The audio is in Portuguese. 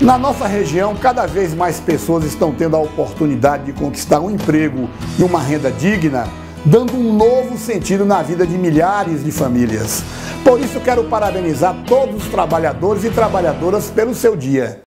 Na nossa região, cada vez mais pessoas estão tendo a oportunidade de conquistar um emprego e uma renda digna, dando um novo sentido na vida de milhares de famílias. Por isso, quero parabenizar todos os trabalhadores e trabalhadoras pelo seu dia.